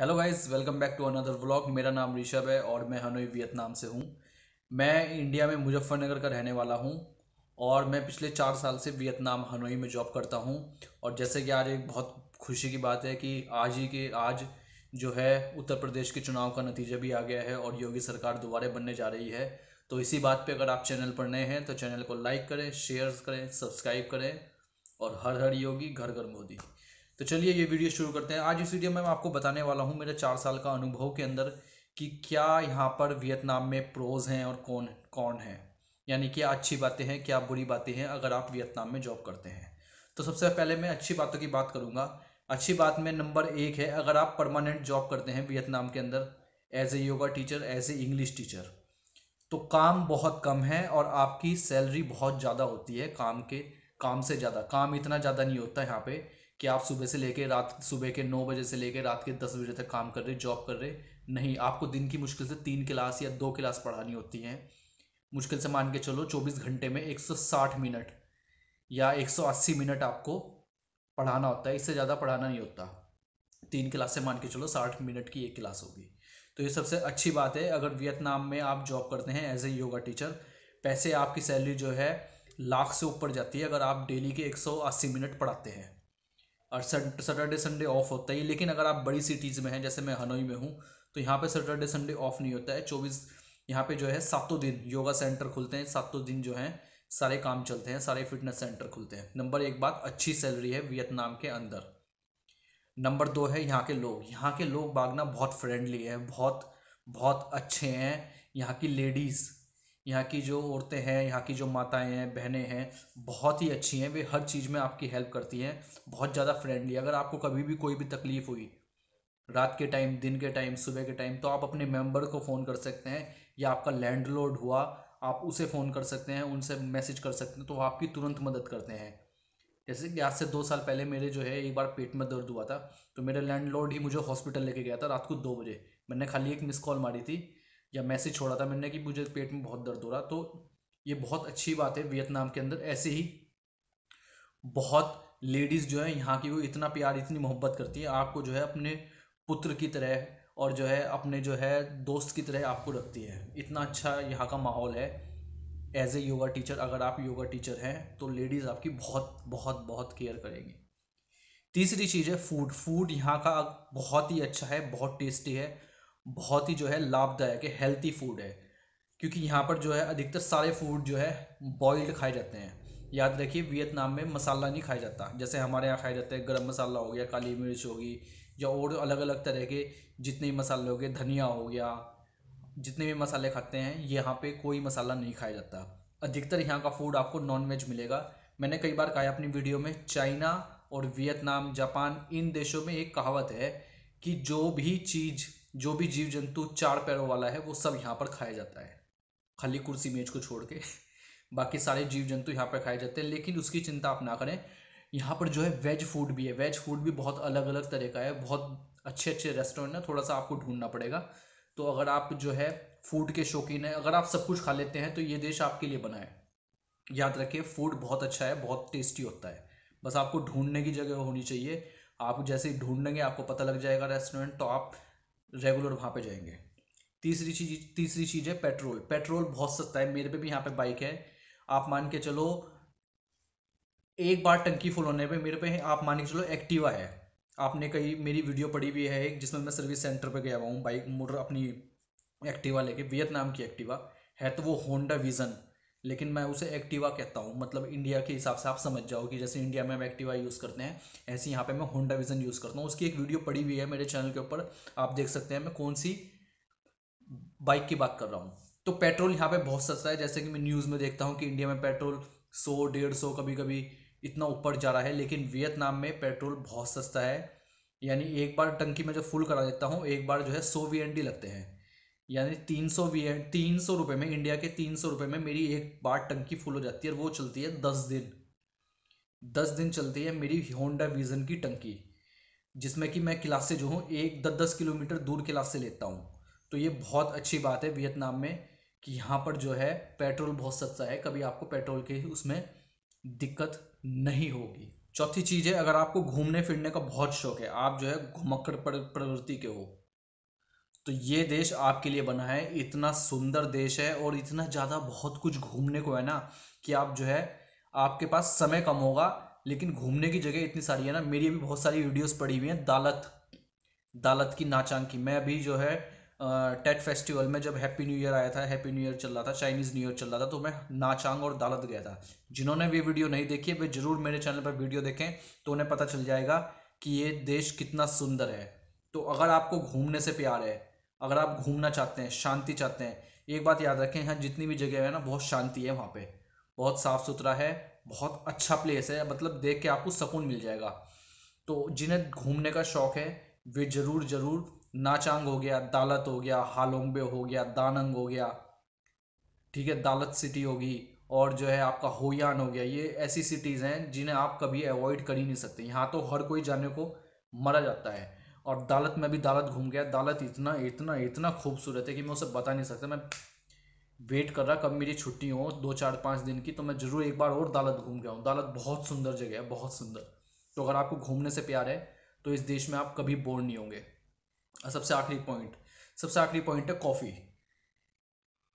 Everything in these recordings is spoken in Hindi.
Hello guys welcome back to another vlog मेरा नाम ऋषभ है और मैं हनोई, वियतनाम से हूँ। मैं इंडिया में मुजफ्फरनगर का रहने वाला हूँ और मैं पिछले चार साल से वियतनाम, हनोई में जॉब करता हूँ। और जैसे कि आज एक बहुत खुशी की बात है कि आज ही के, आज जो है उत्तर प्रदेश के चुनाव का नतीजा भी आ गया है और योगी सरकार दोबारा बनने जा रही है। तो इसी बात पर अगर आप चैनल पर नए हैं तो चैनल को लाइक करें शेयर करें सब्सक्राइब करें और हर हर योगी, घर घर मोदी। तो चलिए ये वीडियो शुरू करते हैं। आज इस वीडियो में मैं आपको बताने वाला हूँ मेरे चार साल का अनुभव के अंदर कि क्या यहाँ पर वियतनाम में प्रोज हैं और कौन कौन है। यानी क्या अच्छी बातें हैं, क्या बुरी बातें हैं, अगर आप वियतनाम में जॉब करते हैं। तो सबसे पहले मैं अच्छी बातों की बात करूँगा। अच्छी बात में नंबर एक है, अगर आप परमानेंट जॉब करते हैं वियतनाम के अंदर as a yoga teacher as a English teacher तो काम बहुत कम है और आपकी सैलरी बहुत ज़्यादा होती है, काम के, काम से ज़्यादा। काम इतना ज़्यादा नहीं होता यहाँ पे कि आप सुबह से लेके रात, सुबह के नौ बजे से लेके रात के दस बजे तक काम कर रहे जॉब कर रहे, नहीं, आपको दिन की मुश्किल से तीन क्लास या दो क्लास पढ़ानी होती हैं। मुश्किल से मान के चलो, चौबीस घंटे में एक सौ साठ मिनट या एक सौ अस्सी मिनट आपको पढ़ाना होता है, इससे ज़्यादा पढ़ाना नहीं होता। तीन क्लास से मान के चलो, साठ मिनट की एक क्लास होगी। तो ये सबसे अच्छी बात है, अगर वियतनाम में आप जॉब करते हैं एज ए योगा टीचर पैसे आपकी सैलरी जो है लाख से ऊपर जाती है, अगर आप डेली के 180 मिनट पढ़ाते हैं। और सैटरडे संडे ऑफ़ होता है लेकिन अगर आप बड़ी सिटीज़ में हैं, जैसे मैं हनोई में हूँ तो यहाँ पे सैटरडे संडे ऑफ़ नहीं होता है। चौबीस, यहाँ पे जो है सातों दिन योगा सेंटर खुलते हैं। सातों दिन जो हैं, सारे काम चलते हैं, सारे फिटनेस सेंटर खुलते हैं। नंबर एक बात, अच्छी सैलरी है वियतनाम के अंदर। नंबर दो है यहाँ के लोग। यहाँ के लोग बागना बहुत फ्रेंडली है, बहुत बहुत अच्छे हैं। यहाँ की लेडीज़ यहाँ की जो औरतें हैं, यहाँ की जो माताएँ हैं, बहनें हैं, बहुत ही अच्छी हैं। वे हर चीज़ में आपकी हेल्प करती हैं, बहुत ज़्यादा फ्रेंडली अगर आपको कभी भी कोई भी तकलीफ़ हुई, रात के टाइम, दिन के टाइम, सुबह के टाइम तो आप अपने मेंबर को फ़ोन कर सकते हैं, या आपका लैंडलॉर्ड हुआ, आप उसे फ़ोन कर सकते हैं, उनसे मैसेज कर सकते हैं तो वो आपकी तुरंत मदद करते हैं। जैसे कि आज से दो साल पहले मेरे जो है, एक बार पेट में दर्द हुआ था तो मेरे लैंडलॉर्ड ही मुझे हॉस्पिटल लेके गया था रात को दो बजे। मैंने खाली एक मिस कॉल मारी थी या मैसेज छोड़ा था मैंने कि मुझे पेट में बहुत दर्द हो रहा तो ये बहुत अच्छी बात है वियतनाम के अंदर। ऐसे ही बहुत लेडीज़ जो है, यहाँ की वो इतना प्यार, इतनी मोहब्बत करती है। आपको जो है अपने पुत्र की तरह और जो है अपने जो है दोस्त की तरह आपको रखती है। इतना अच्छा यहाँ का माहौल है। एज ए योगा टीचर अगर आप योगा टीचर हैं तो लेडीज़ आपकी बहुत बहुत बहुत केयर करेंगी। तीसरी चीज़ है फ़ूड फ़ूड यहाँ का बहुत ही अच्छा है, बहुत टेस्टी है। बहुत ही जो है लाभदायक है हेल्थी फ़ूड है। क्योंकि यहाँ पर जो है अधिकतर सारे फ़ूड जो है बॉइल्ड खाए जाते हैं। याद रखिए, वियतनाम में मसाला नहीं खाया जाता। जैसे हमारे यहाँ खाए जाते हैं गरम मसाला हो गया, काली मिर्च होगी या और अलग अलग तरह के जितने भी मसाले हो गए, धनिया हो गया, जितने भी मसाले खाते हैं, यहाँ पे कोई मसाला नहीं खाया जाता। अधिकतर यहाँ का फ़ूड आपको नॉन वेज मिलेगा। मैंने कई बार कहा अपनी वीडियो में, चाइना और वियतनाम, जापान, इन देशों में एक कहावत है कि जो भी चीज़ जो भी जीव जंतु चार पैरों वाला है, वो सब यहाँ पर खाया जाता है। खाली कुर्सी मेज को छोड़ के। बाकी सारे जीव जंतु यहाँ पर खाए जाते हैं, लेकिन उसकी चिंता आप ना करें। यहाँ पर जो है वेज फ़ूड भी है। वेज फ़ूड भी बहुत अलग अलग तरह का है। बहुत अच्छे अच्छे रेस्टोरेंट है, थोड़ा सा आपको ढूंढना पड़ेगा। तो अगर आप जो है फ़ूड के शौकीन है, अगर आप सब कुछ खा लेते हैं तो ये देश आपके लिए बना है। याद रखिए, फ़ूड बहुत अच्छा है, बहुत टेस्टी होता है। बस आपको ढूँढने की जगह होनी चाहिए। आप जैसे ढूंढेंगे, आपको पता लग जाएगा रेस्टोरेंट तो आप रेगुलर वहाँ पे जाएँगे। तीसरी चीज़, तीसरी चीज़ है पेट्रोल। पेट्रोल बहुत सस्ता है, मेरे पे भी यहाँ पे बाइक है। आप मान के चलो, एक बार टंकी फुल होने पे मेरे पे, आप मान के चलो एक्टिवा है। आपने कई, मेरी वीडियो पड़ी हुई है जिसमें मैं सर्विस सेंटर पे गया हुआ हूँ, बाइक, मोटर अपनी एक्टिवा लेके, वियतनाम की एक्टिवा। है तो वो होंडा विज़न। लेकिन मैं उसे एक्टिवा कहता हूँ। मतलब इंडिया के हिसाब से आप समझ जाओ कि जैसे इंडिया में हम एक्टिवा यूज़ करते हैं, ऐसे यहाँ पे मैं होंडा विजन यूज़ करता हूँ। उसकी एक वीडियो पड़ी हुई है मेरे चैनल के ऊपर, आप देख सकते हैं मैं कौन सी बाइक की बात कर रहा हूँ। तो पेट्रोल यहाँ पे बहुत सस्ता है, जैसे कि मैं न्यूज़ में देखता हूँ कि इंडिया में पेट्रोल सौ, डेढ़ सौ कभी कभी इतना ऊपर जा रहा है, लेकिन वियतनाम में पेट्रोल बहुत सस्ता है। यानी एक बार टंकी में जब फुल करा देता हूँ, एक बार जो है सौ वी लगते हैं। यानी तीन सौ वी तीन सौ रुपये में, इंडिया के तीन सौ रुपये में मेरी एक बार टंकी फुल हो जाती है और वो चलती है दस दिन। दस दिन चलती है मेरी होंडा विजन की टंकी, जिसमें कि मैं क्लास से जो हूँ, एक दस दस किलोमीटर दूर क्लास से लेता हूँ। तो ये बहुत अच्छी बात है वियतनाम में कि यहाँ पर जो है पेट्रोल बहुत सस्ता है, कभी आपको पेट्रोल के उसमें दिक्कत नहीं होगी। चौथी चीज़ है, अगर आपको घूमने फिरने का बहुत शौक है, आप जो है घुमक्कड़ प्रवृत्ति के हो तो ये देश आपके लिए बना है, इतना सुंदर देश है और इतना ज़्यादा बहुत कुछ घूमने को है ना कि आप जो है, आपके पास समय कम होगा, लेकिन घूमने की जगह इतनी सारी है ना, मेरी भी बहुत सारी वीडियोस पड़ी हुई हैं, दालत दालत की नाचांग की। मैं अभी जो है टेट फेस्टिवल में जब हैप्पी न्यू ईयर आया था हैप्पी न्यू ईयर चल रहा था चाइनीज़ न्यू ईयर चल रहा था तो मैं नाचांग और दालत गया था। जिन्होंने भी वीडियो नहीं देखी है, वे ज़रूर मेरे चैनल पर वीडियो देखें तो उन्हें पता चल जाएगा कि ये देश कितना सुंदर है। तो अगर आपको घूमने से प्यार है अगर आप घूमना चाहते हैं, शांति चाहते हैं, एक बात याद रखें, यहाँ जितनी भी जगह है ना, बहुत शांति है वहाँ पे। बहुत साफ़ सुथरा है, बहुत अच्छा प्लेस है मतलब देख के आपको सुकून मिल जाएगा। तो जिन्हें घूमने का शौक है, वे ज़रूर ज़रूर नाचांग हो गया, दालत हो गया हालोंगबे हो गया, दानंग हो गया, ठीक है, दालत सिटी होगी, और जो है आपका होयान हो गया, ये ऐसी सिटीज़ हैं जिन्हें आप कभी अवॉइड कर ही नहीं सकते। यहाँ तो हर कोई जाने को मरा जाता है। और दालत में भी दालत घूम गया। दालत इतना इतना इतना खूबसूरत है कि मैं उसे बता नहीं सकता। मैं वेट कर रहा, कब मेरी छुट्टी हो, दो, चार, पाँच दिन की तो मैं ज़रूर एक बार और दालत घूम गया हूँ दालत बहुत सुंदर जगह है, बहुत सुंदर। तो अगर आपको घूमने से प्यार है तो इस देश में आप कभी बोर नहीं होंगे। और सबसे आखिरी पॉइंट सबसे आखिरी पॉइंट है कॉफ़ी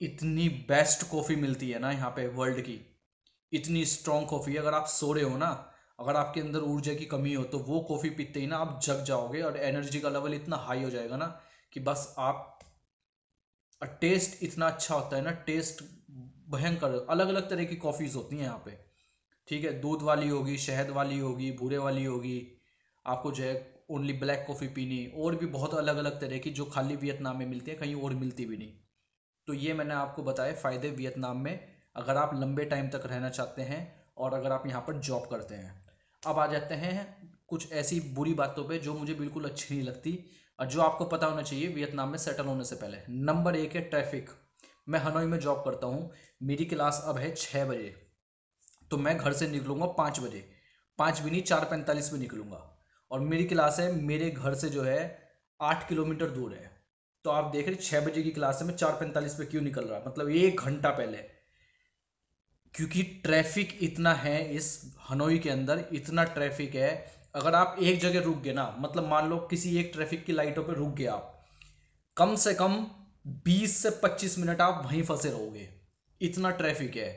इतनी बेस्ट कॉफ़ी मिलती है ना यहाँ पे वर्ल्ड की। इतनी स्ट्रॉन्ग कॉफ़ी अगर आप सो रहे हो ना अगर आपके अंदर ऊर्जा की कमी हो तो वो कॉफ़ी पीते ही ना आप जग जाओगे और एनर्जी का लेवल इतना हाई हो जाएगा ना कि बस आप टेस्ट इतना अच्छा होता है ना टेस्ट भयंकर अलग अलग तरह की कॉफ़ीज़ होती हैं यहाँ पे। ठीक है, दूध वाली होगी, शहद वाली होगी, भूरे वाली होगी, आपको जो है ओनली ब्लैक कॉफ़ी पीनी, और भी बहुत अलग अलग तरह की जो खाली वियतनाम में मिलती है, कहीं और मिलती भी नहीं। तो ये मैंने आपको बताया फ़ायदे वियतनाम में, अगर आप लंबे टाइम तक रहना चाहते हैं और अगर आप यहाँ पर जॉब करते हैं। अब आ जाते हैं कुछ ऐसी बुरी बातों पे जो मुझे बिल्कुल अच्छी नहीं लगती और जो आपको पता होना चाहिए वियतनाम में सेटल होने से पहले। नंबर एक है ट्रैफ़िक। मैं हनोई में जॉब करता हूँ। मेरी क्लास अब है छः बजे। तो मैं घर से निकलूँगा पाँच बजे। पाँच भी नहीं, चार पैंतालीस में निकलूँगा। और मेरी क्लास है, मेरे घर से जो है आठ किलोमीटर दूर है। तो आप देख रहे छः बजे की क्लास है, मैं चार पैंतालीस पे क्यों निकल रहा? मतलब एक घंटा पहले। क्योंकि ट्रैफ़िक इतना है इस हनोई के अंदर, इतना ट्रैफ़िक है, अगर आप एक जगह रुक गए ना मतलब मान लो किसी एक ट्रैफ़िक की लाइटों पे रुक गए आप, कम से कम 20 से 25 मिनट आप वहीं फंसे रहोगे। इतना ट्रैफ़िक है।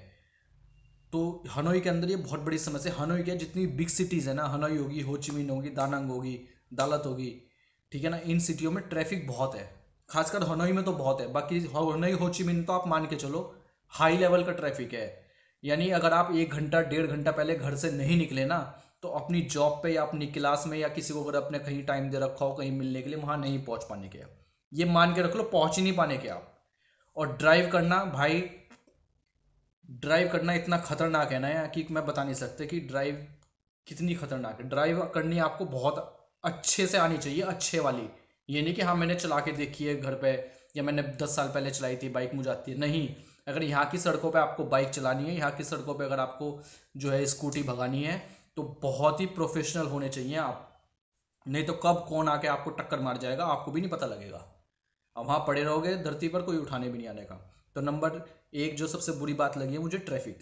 तो हनोई के अंदर ये बहुत बड़ी समस्या हनोई के जितनी बिग सिटीज़ है ना, हनोई होगी होचिमिन होगी, दानंग होगी, दालत होगी, ठीक है ना, इन सिटियों में ट्रैफ़िक बहुत है। खासकर हनोई में तो बहुत है। बाकी हनोई होचिमिन तो आप मान के चलो हाई लेवल का ट्रैफ़िक है। यानी अगर आप एक घंटा, डेढ़ घंटा पहले घर से नहीं निकले ना तो अपनी जॉब पे या अपनी क्लास में या किसी को अगर अपने कहीं टाइम दे रखा हो, कहीं मिलने के लिए, वहाँ नहीं पहुँच पाने के। ये मान के रख लो, पहुँच ही नहीं पाने के आप। और ड्राइव करना, भाई ड्राइव करना इतना खतरनाक है ना यार, कि मैं बता नहीं सकते कि ड्राइव कितनी खतरनाक है। ड्राइव करनी आपको बहुत अच्छे से आनी चाहिए, अच्छे वाली। ये नहीं कि हाँ मैंने चला के देखी है घर पे, या मैंने दस साल पहले चलाई थी, बाइक मुझे आती है। नहीं अगर यहाँ की सड़कों पे आपको बाइक चलानी है, यहाँ की सड़कों पे अगर आपको जो है स्कूटी भगानी है तो बहुत ही प्रोफेशनल होने चाहिए आप। नहीं तो कब कौन आके आपको टक्कर मार जाएगा, आपको भी नहीं पता लगेगा। अब वहाँ पड़े रहोगे, धरती पर कोई उठाने भी नहीं आने का। तो नंबर एक जो सबसे बुरी बात लगी है मुझे ट्रैफ़िक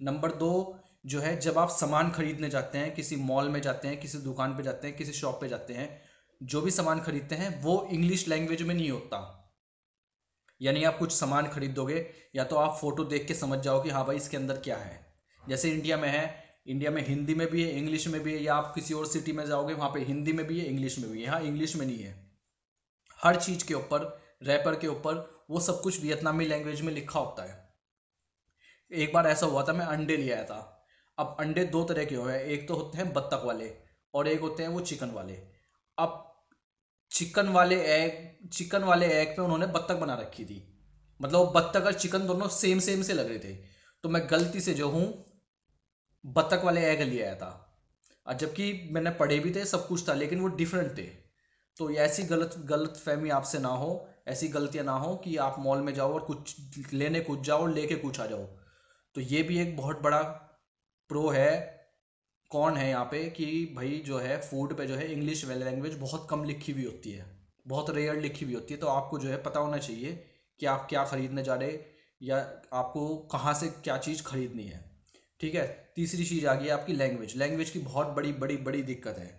नंबर दो जो है, जब आप सामान खरीदने जाते हैं, किसी मॉल में जाते हैं, किसी दुकान पे जाते हैं, किसी शॉप पे जाते हैं, जो भी सामान खरीदते हैं, वो इंग्लिश लैंग्वेज में नहीं होता। यानी आप कुछ सामान खरीदोगे, या तो आप फ़ोटो देख के समझ जाओ कि हाँ भाई इसके अंदर क्या है। जैसे इंडिया में है, इंडिया में हिंदी में भी है, इंग्लिश में भी है, या आप किसी और सिटी में जाओगे, वहाँ पे हिंदी में भी है, इंग्लिश में भी है। यहाँ इंग्लिश में नहीं है। हर चीज़ के ऊपर, रैपर के ऊपर, वो सब कुछ वियतनामी लैंग्वेज में लिखा होता है। एक बार ऐसा हुआ था, मैं अंडे ले आया था। अब अंडे दो तरह के हुए हैं एक तो होते हैं बत्तख वाले, और एक होते हैं वो चिकन वाले। अब चिकन वाले एग चिकन वाले एग पे उन्होंने बत्तख बना रखी थी। मतलब बत्तख और चिकन दोनों सेम सेम से लग रहे थे। तो मैं गलती से जो हूँ, बत्तख वाले एग ले आया था। और जबकि मैंने पढ़े भी थे, सब कुछ था, लेकिन वो डिफरेंट थे। तो ऐसी गलत गलत फहमी आपसे ना हो, ऐसी गलतियाँ ना हो कि आप मॉल में जाओ और कुछ लेने कुछ जाओ, लेके कुछ आ जाओ। तो ये भी एक बहुत बड़ा प्रो है। कौन है यहाँ पे कि भाई जो है फ़ूड पे जो है इंग्लिश लैंग्वेज बहुत कम लिखी हुई होती है। बहुत रेयर लिखी हुई होती है। तो आपको जो है, पता होना चाहिए कि आप क्या ख़रीदने जा रहे या आपको कहाँ से क्या चीज़ खरीदनी है। ठीक है? तीसरी चीज़ आ गई आपकी लैंग्वेज लैंग्वेज की बहुत बड़ी बड़ी बड़ी दिक्कत है।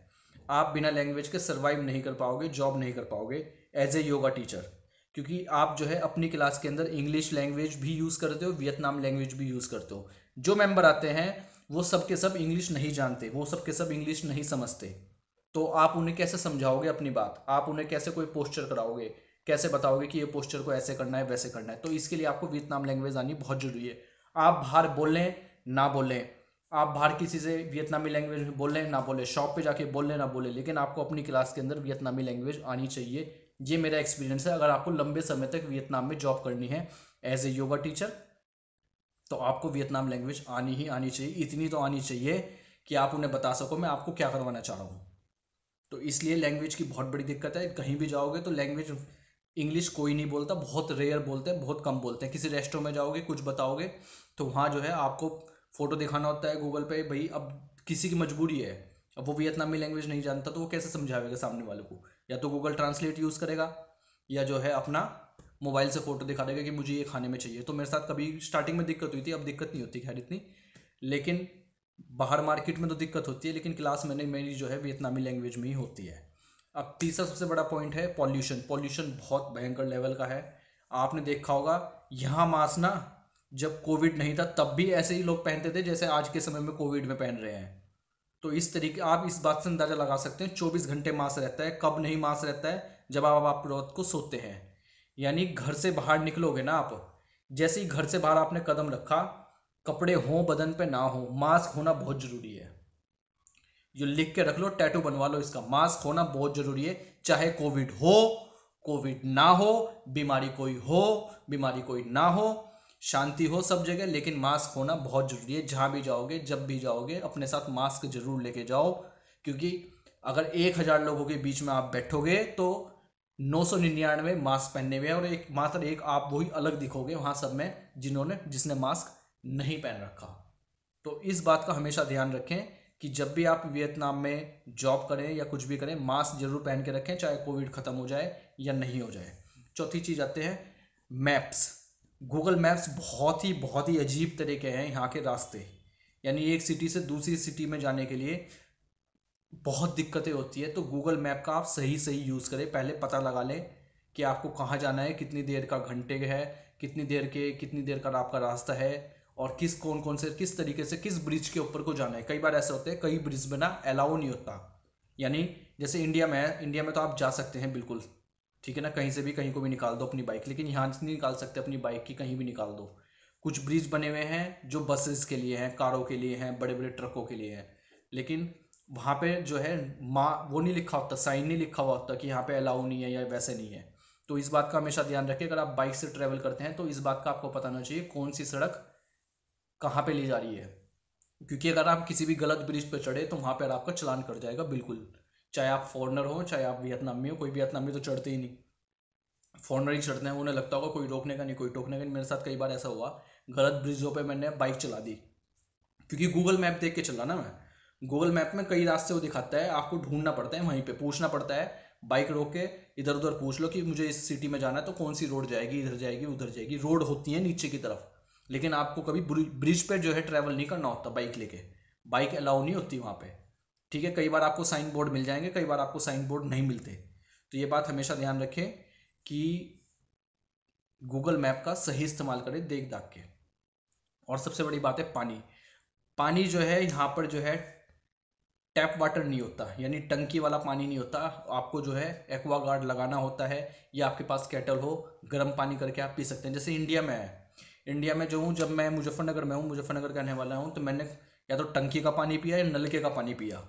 आप बिना लैंग्वेज के सर्वाइव नहीं कर पाओगे जॉब नहीं कर पाओगे एज ए योगा टीचर क्योंकि आप जो है, अपनी क्लास के अंदर इंग्लिश लैंग्वेज भी यूज़ करते हो वियतनाम लैंग्वेज भी यूज़ करते हो। जो मेंबर आते हैं वो सब के सब इंग्लिश नहीं जानते, वो सब के सब इंग्लिश नहीं समझते। तो आप उन्हें कैसे समझाओगे अपनी बात? आप उन्हें कैसे कोई पोस्टर कराओगे? कैसे बताओगे कि ये पोस्टर को ऐसे करना है, वैसे करना है? तो इसके लिए आपको वियतनाम लैंग्वेज आनी बहुत ज़रूरी है। आप बाहर बोलें, ना बोलें। आप बाहर किसी से वियतनामी लैंग्वेज में बोलें, ना बोलें। शॉप पे जाके बोलें, ना बोले। लेकिन आपको अपनी क्लास के अंदर वियतनामी लैंग्वेज आनी चाहिए। ये मेरा एक्सपीरियंस है। अगर आपको लंबे समय तक वियतनाम में जॉब करनी है एज ए योगा टीचर तो आपको वियतनाम लैंग्वेज आनी ही आनी चाहिए, इतनी तो आनी चाहिए कि आप उन्हें बता सको, मैं आपको क्या करवाना चाह रहा हूँ। तो इसलिए लैंग्वेज की बहुत बड़ी दिक्कत है। कहीं भी जाओगे तो लैंग्वेज इंग्लिश कोई नहीं बोलता, बहुत रेयर बोलते हैं, बहुत कम बोलते हैं। किसी रेस्टोरेंट में जाओगे, कुछ बताओगे तो वहाँ जो है आपको फ़ोटो दिखाना होता है गूगल पे, भाई, अब किसी की मजबूरी है, अब वो वियतनामी लैंग्वेज नहीं जानता तो वो कैसे समझाएगा सामने वाले को? या तो गूगल ट्रांसलेट यूज़ करेगा, या जो है अपना मोबाइल से फ़ोटो दिखा देगा कि मुझे ये खाने में चाहिए। तो मेरे साथ कभी स्टार्टिंग में दिक्कत हुई थी, अब दिक्कत नहीं होती, खैर इतनी। लेकिन बाहर मार्केट में तो दिक्कत होती है, लेकिन क्लास में मेरी जो है वियतनामी लैंग्वेज में ही होती है। अब तीसरा सबसे बड़ा पॉइंट है पॉल्यूशन पॉल्यूशन बहुत भयंकर लेवल का है। आपने देखा होगा, यहाँ मास्क ना, जब कोविड नहीं था, तब भी ऐसे ही लोग पहनते थे जैसे आज के समय में कोविड में पहन रहे हैं। तो इस तरीके, आप इस बात से अंदाज़ा लगा सकते हैं, चौबीस घंटे मास्क रहता है, कब नहीं मास्क रहता है? जब आप रात को सोते हैं। यानी घर से बाहर निकलोगे ना आप, जैसे ही घर से बाहर आपने कदम रखा, कपड़े हों, बदन पे ना हो, मास्क होना बहुत ज़रूरी है। जो लिख के रख लो टैटू बनवा लो इसका। मास्क होना बहुत ज़रूरी है, चाहे कोविड हो, कोविड ना हो, बीमारी कोई हो, बीमारी कोई ना हो, शांति हो सब जगह, लेकिन मास्क होना बहुत ज़रूरी है। जहाँ भी जाओगे, जब भी जाओगे, अपने साथ मास्क ज़रूर लेके जाओ, क्योंकि अगर एक हज़ार लोगों के बीच में आप बैठोगे तो नौ सौ निन्यानवे मास्क पहने हुए हैं और एक मात्र एक आप वही अलग दिखोगे वहाँ सब में जिन्होंने, जिसने मास्क नहीं पहन रखा। तो इस बात का हमेशा ध्यान रखें कि जब भी आप वियतनाम में जॉब करें या कुछ भी करें, मास्क ज़रूर पहन के रखें, चाहे कोविड ख़त्म हो जाए या नहीं हो जाए। चौथी चीज़ आते हैं, मैप्स। गूगल मैप्स बहुत ही बहुत ही अजीब तरह के हैं यहाँ के रास्ते। यानी एक सिटी से दूसरी सिटी में जाने के लिए बहुत दिक्कतें होती है तो गूगल मैप का आप सही सही यूज़ करें। पहले पता लगा लें कि आपको कहाँ जाना है, कितनी देर का घंटे है, कितनी देर के, कितनी देर का आपका रास्ता है, और किस कौन कौन से, किस तरीके से, किस ब्रिज के ऊपर को जाना है। कई बार ऐसे होते हैं, कई ब्रिज में ना अलाउ नहीं होता। यानी जैसे इंडिया में है इंडिया में तो आप जा सकते हैं बिल्कुल। ठीक है ना? कहीं से भी, कहीं को भी निकाल दो अपनी बाइक लेकिन यहाँ से नहीं निकाल सकते अपनी बाइक की, कहीं भी निकाल दो। कुछ ब्रिज बने हुए हैं जो बसेस के लिए हैं, कारों के लिए हैं बड़े बड़े ट्रकों के लिए हैं। लेकिन वहाँ पे जो है, माँ, वो नहीं लिखा होता, साइन नहीं लिखा हुआ होता कि यहाँ पे अलाउ नहीं है या वैसे नहीं है। तो इस बात का हमेशा ध्यान रखें, अगर आप बाइक से ट्रैवल करते हैं तो इस बात का आपको पता होना चाहिए कौन सी सड़क कहाँ पे ली जा रही है। क्योंकि अगर आप किसी भी गलत ब्रिज पर चढ़े तो वहाँ पर आपका चलान कर जाएगा बिल्कुल। चाहे आप फॉरनर हो, चाहे आप वियतनामी हो, कोई वियतनामी तो चढ़ते ही नहीं। फॉरनर ही चढ़ते हैं, उन्हें लगता होगा कोई रोकने का नहीं, कोई टोकने का नहीं। मेरे साथ कई बार ऐसा हुआ, गलत ब्रिजों पर मैंने बाइक चला दी। क्योंकि गूगल मैप देख के चला ना मैं। गूगल मैप में कई रास्ते वो दिखाता है, आपको ढूंढना पड़ता है, वहीं पे पूछना पड़ता है, बाइक रोक के इधर उधर पूछ लो कि मुझे इस सिटी में जाना है तो कौन सी रोड जाएगी, इधर जाएगी, उधर जाएगी रोड होती है नीचे की तरफ़। लेकिन आपको कभी ब्रिज पर जो है ट्रैवल नहीं करना होता बाइक लेके। बाइक अलाउ नहीं होती वहाँ पे। ठीक है, कई बार आपको साइन बोर्ड मिल जाएँगे, कई बार आपको साइन बोर्ड नहीं मिलते। तो ये बात हमेशा ध्यान रखें कि गूगल मैप का सही इस्तेमाल करें देख दाख के। और सबसे बड़ी बात है पानी। पानी जो है, यहाँ पर जो है टैप वाटर नहीं होता, यानी टंकी वाला पानी नहीं होता। आपको जो है एक्वा गार्ड लगाना होता है, या आपके पास कैटल हो, गर्म पानी करके आप पी सकते हैं। जैसे इंडिया में है। इंडिया में जो हूँ, जब मैं मुजफ्फरनगर में हूँ, मुजफ्फरनगर का रहने वाला हूँ तो मैंने या तो टंकी का पानी पिया या नलके का पानी पिया।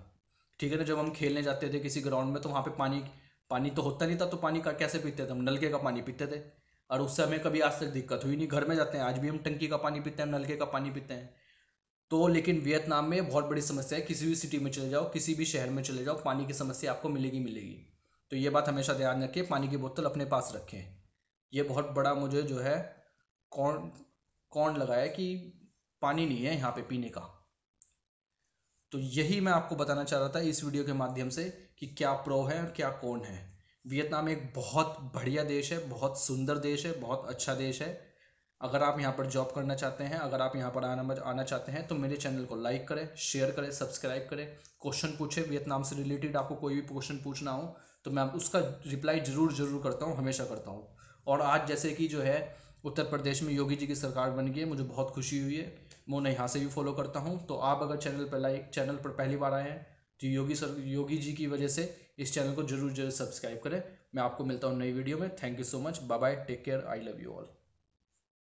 ठीक है ना? जब हम खेलने जाते थे किसी ग्राउंड में तो वहाँ पे पानी पानी तो होता नहीं था तो पानी का कैसे पीते थे हम? नलके का पानी पीते थे। और उससे हमें कभी आज तक दिक्कत हुई नहीं। घर में जाते हैं, आज भी हम टंकी का पानी पीते हैं, नलके का पानी पीते हैं। तो लेकिन वियतनाम में बहुत बड़ी समस्या है। किसी भी सिटी में चले जाओ, किसी भी शहर में चले जाओ, पानी की समस्या आपको मिलेगी मिलेगी। तो ये बात हमेशा ध्यान रखें, पानी की बोतल अपने पास रखें। ये बहुत बड़ा मुझे जो है कौन कौन लगाया कि पानी नहीं है यहाँ पे पीने का। तो यही मैं आपको बताना चाह रहा था इस वीडियो के माध्यम से कि क्या प्रो है और क्या कौन है। वियतनाम एक बहुत बढ़िया देश है, बहुत सुंदर देश है, बहुत अच्छा देश है। अगर आप यहाँ पर जॉब करना चाहते हैं, अगर आप यहाँ पर आना आना चाहते हैं तो मेरे चैनल को लाइक करें शेयर करें सब्सक्राइब करें। क्वेश्चन पूछें वियतनाम से रिलेटेड आपको कोई भी क्वेश्चन पूछना हो तो मैं उसका रिप्लाई ज़रूर ज़रूर करता हूँ, हमेशा करता हूँ। और आज जैसे कि जो है, उत्तर प्रदेश में योगी जी की सरकार बन गई है, मुझे बहुत खुशी हुई है। मैं उन्हें यहाँ से भी फॉलो करता हूँ। तो आप अगर चैनल पर लाइक चैनल पर पहली बार आए हैं तो योगी सर, योगी जी की वजह से इस चैनल को ज़रूर ज़रूर सब्सक्राइब करें। मैं आपको मिलता हूँ नई वीडियो में। Thank you so much bye bye take care I love you all